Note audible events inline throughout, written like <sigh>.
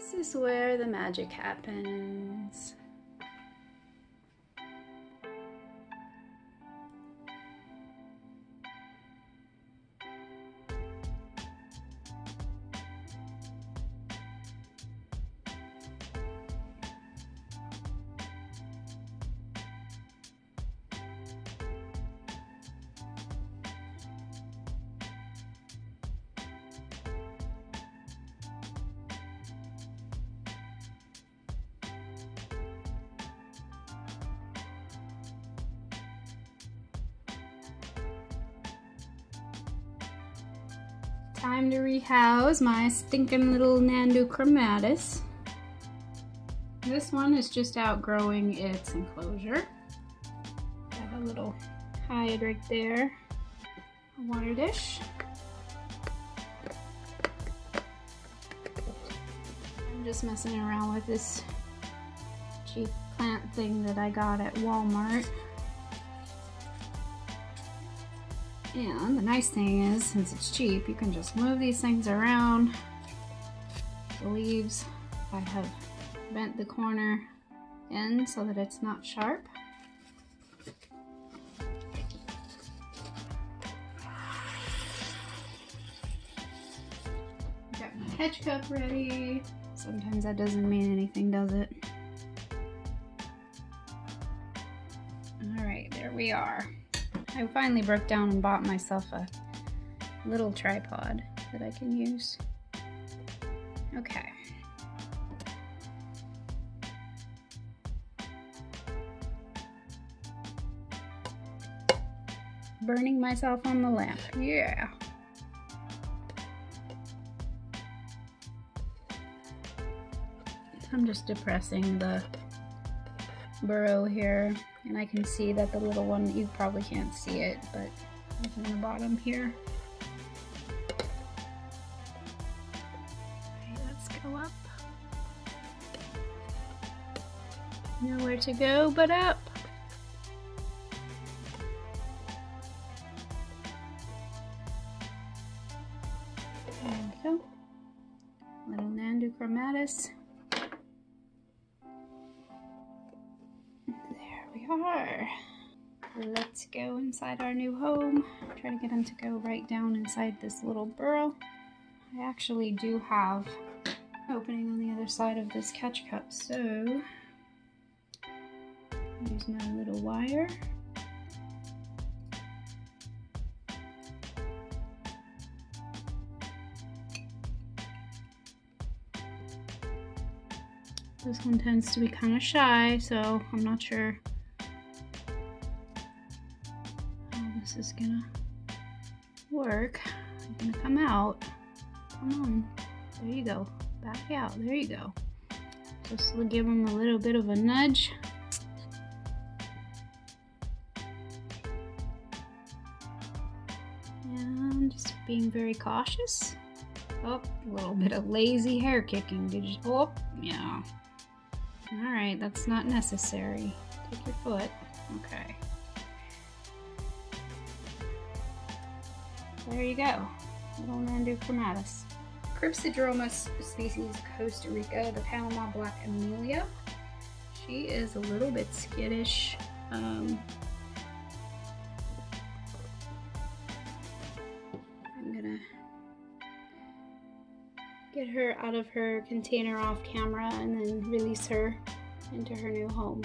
This is where the magic happens. Time to rehouse my stinking little Nhandu chromatus. This one is just outgrowing its enclosure. Got a little hide right there. A water dish. I'm just messing around with this cheap plant thing that I got at Walmart. And the nice thing is, since it's cheap, you can just move these things around. The leaves, I have bent the corner in so that it's not sharp. Got my hedge cup ready. Sometimes that doesn't mean anything, does it? All right, there we are. I finally broke down and bought myself a little tripod that I can use. Okay. Burning myself on the lamp. Yeah. I'm just depressing the burrow here and I can see that the little one, you probably can't see it, but it's in the bottom here. Let's go up. Nowhere to go but up. There we go. Little Nhandu chromatus. Are. Let's go inside our new home. Try to get him to go right down inside this little burrow. I actually do have opening on the other side of this catch cup, so use my little wire. This one tends to be kind of shy, so I'm not sure this is gonna work. I'm gonna come out. Come on. There you go. Back out. There you go. Just give them a little bit of a nudge. And just being very cautious. Oh, a little bit of lazy hair kicking. Did you? Oh, yeah. All right, that's not necessary. Take your foot. Okay. There you go. Little Nhandu chromatus. Crypsidromus species Costa Rica, the Panama Black Emilia. She is a little bit skittish. Um, I'm gonna get her out of her container off camera and then release her into her new home.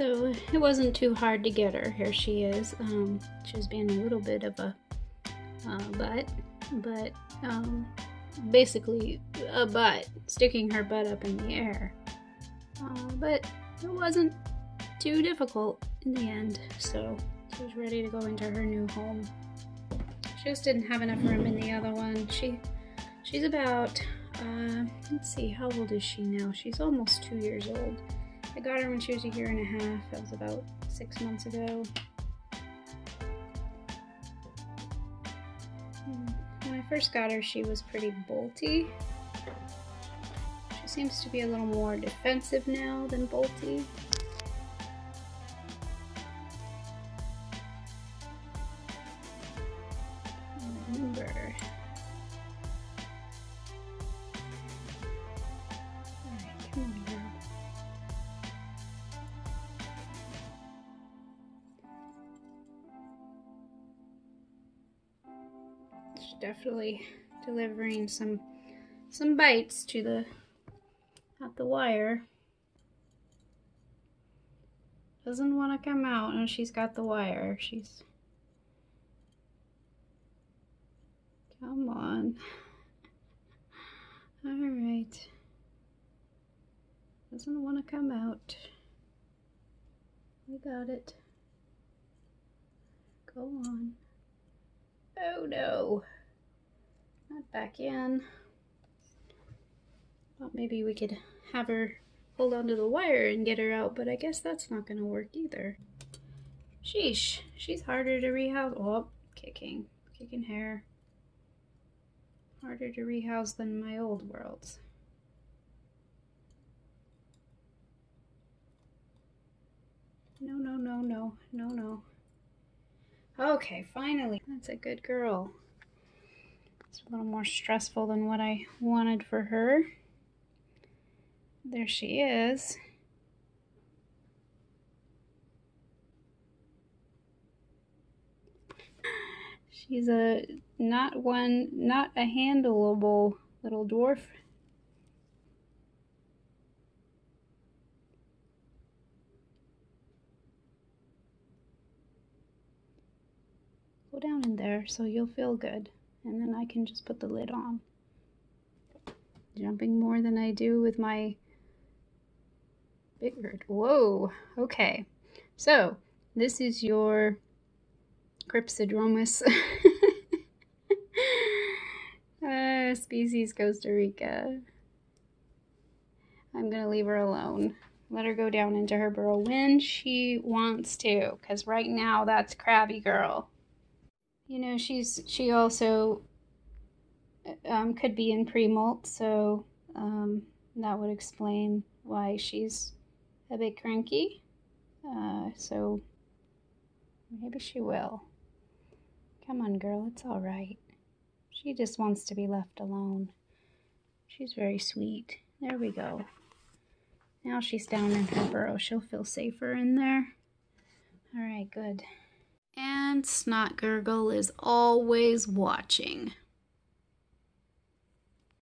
So it wasn't too hard to get her. Here she is. Um, she was being a little bit of a uh, butt, but um, basically a butt, sticking her butt up in the air. Uh, but it wasn't too difficult in the end, so she was ready to go into her new home. She just didn't have enough room in the other one. She, she's about, uh, let's see, how old is she now? She's almost two years old. I got her when she was a year and a half. That was about six months ago. Hmm. When I first got her, she was pretty bolty. She seems to be a little more defensive now than bolty. Definitely delivering some some bites to the at the wire. Doesn't want to come out and she's got the wire. She's Come on. <laughs> All right. Doesn't want to come out. We got it. Go on. Oh no. Not back in. Thought maybe we could have her hold onto the wire and get her out, but I guess that's not gonna work either. Sheesh, she's harder to rehouse. Oh, kicking, kicking hair. Harder to rehouse than my old worlds. No, no, no, no, no, no. Okay, finally. That's a good girl. It's a little more stressful than what I wanted for her. There she is. She's a not one, not a handleable little dwarf. Go down in there so you'll feel good. And then I can just put the lid on. Jumping more than I do with my Bigger. Whoa, okay. So, this is your Crypsidromus <laughs> uh, species Costa Rica. I'm to leave her alone. Let her go down into her burrow when she wants to, because right now that's Crabby Girl. You know, she's she also um, could be in pre-molt, so um, that would explain why she's a bit cranky. Uh, so maybe she will. Come on, girl, it's all right. She just wants to be left alone. She's very sweet. There we go. Now she's down in her burrow. She'll feel safer in there. All right, good. And Snot Gurgle is always watching.